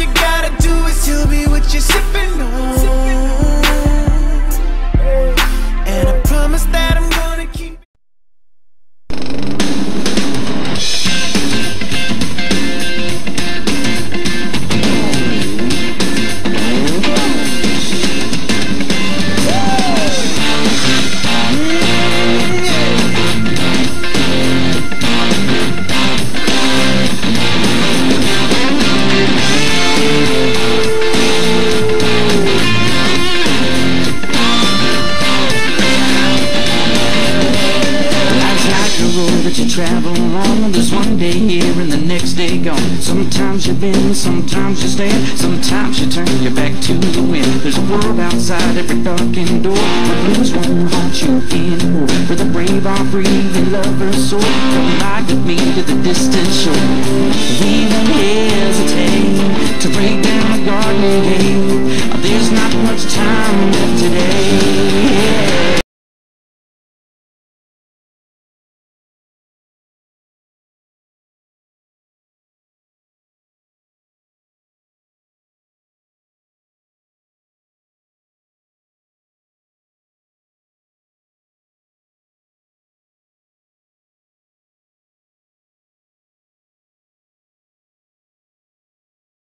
you gotta do is tell me what you're sipping on. And There's one day here and the next day gone. Sometimes you bend, sometimes you stand, sometimes you turn your back to the wind. There's a world outside every darkened door. Where blues won't haunt you anymore. Where the brave are breathing lovers soar. Come ride with me to the distant shore. We won't hesitate to break down the garden gate.